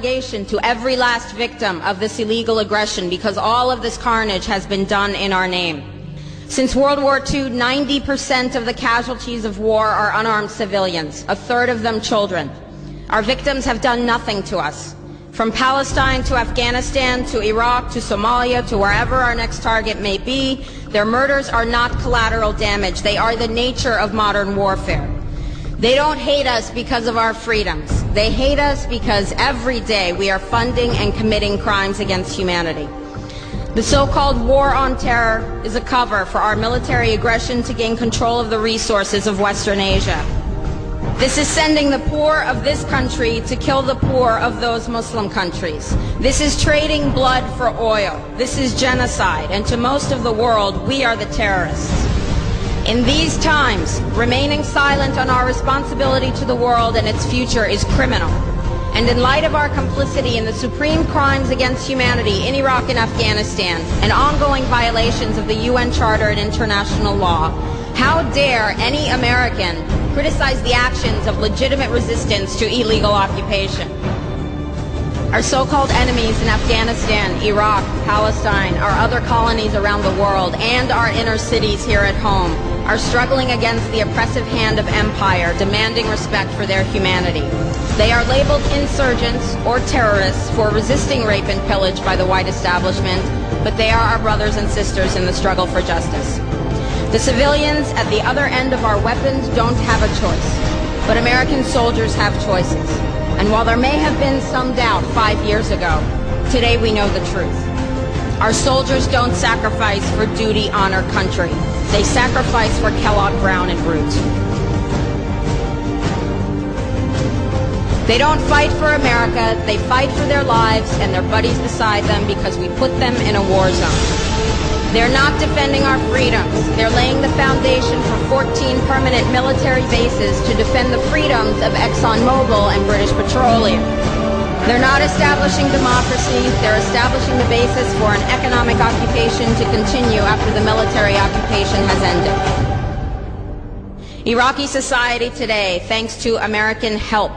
obligation to every last victim of this illegal aggression because all of this carnage has been done in our name. Since World War II, 90% of the casualties of war are unarmed civilians, a third of them children. Our victims have done nothing to us. From Palestine to Afghanistan to Iraq to Somalia to wherever our next target may be, their murders are not collateral damage. They are the nature of modern warfare. They don't hate us because of our freedoms. They hate us because every day we are funding and committing crimes against humanity. The so-called war on terror is a cover for our military aggression to gain control of the resources of Western Asia. This is sending the poor of this country to kill the poor of those Muslim countries. This is trading blood for oil. This is genocide. And to most of the world, we are the terrorists. In these times, remaining silent on our responsibility to the world and its future is criminal. And in light of our complicity in the supreme crimes against humanity in Iraq and Afghanistan and ongoing violations of the UN Charter and international law, how dare any American criticize the actions of legitimate resistance to illegal occupation? Our so-called enemies in Afghanistan, Iraq, Palestine, our other colonies around the world, and our inner cities here at home are struggling against the oppressive hand of empire, demanding respect for their humanity. They are labeled insurgents or terrorists for resisting rape and pillage by the white establishment, but they are our brothers and sisters in the struggle for justice. The civilians at the other end of our weapons don't have a choice, but American soldiers have choices. And while there may have been some doubt five years ago, today we know the truth. Our soldiers don't sacrifice for duty, honor, country. They sacrifice for Kellogg Brown and Root. They don't fight for America, they fight for their lives and their buddies beside them because we put them in a war zone. They're not defending our freedoms. They're laying the foundation for 14 permanent military bases to defend the freedoms of ExxonMobil and British Petroleum. They're not establishing democracy, they're establishing the basis for an economic occupation to continue after the military occupation has ended. Iraqi society today, thanks to American help,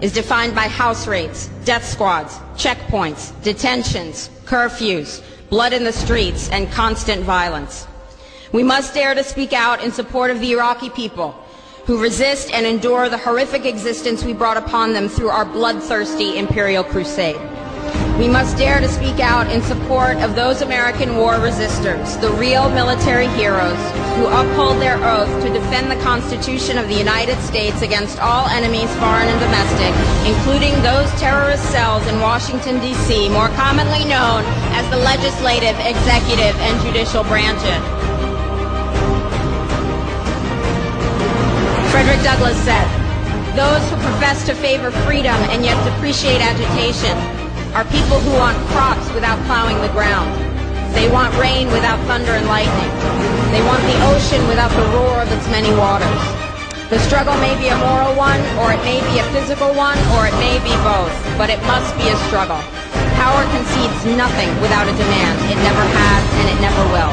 is defined by house raids, death squads, checkpoints, detentions, curfews, blood in the streets, and constant violence. We must dare to speak out in support of the Iraqi people who resist and endure the horrific existence we brought upon them through our bloodthirsty imperial crusade. We must dare to speak out in support of those American war resistors, the real military heroes who uphold their oath to defend the Constitution of the United States against all enemies, foreign and domestic, including those terrorist cells in Washington, D.C., more commonly known as the legislative, executive, and judicial branches. Frederick Douglass said, those who profess to favor freedom and yet depreciate agitation are people who want crops without plowing the ground. They want rain without thunder and lightning. They want the ocean without the roar of its many waters. The struggle may be a moral one, or it may be a physical one, or it may be both, but it must be a struggle. Power concedes nothing without a demand. It never has, and it never will.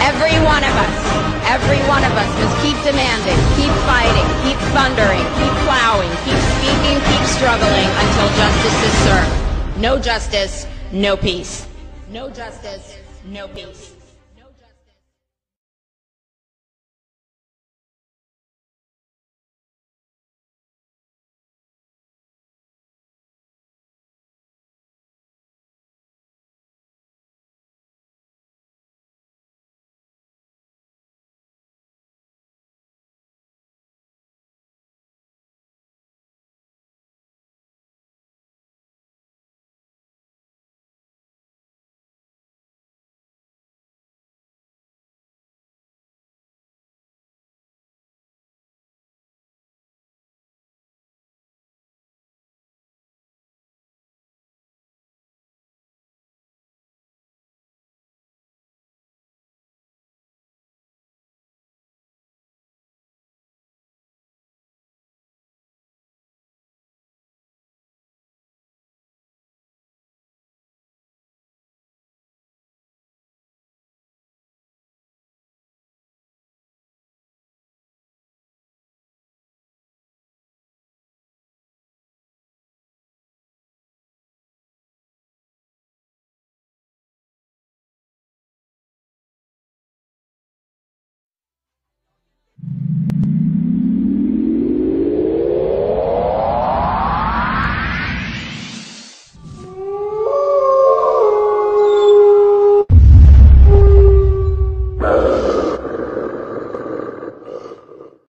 Every one of us, demanding, keep fighting, keep thundering, keep plowing, keep speaking, keep struggling until justice is served. No justice, no peace. No justice, no peace.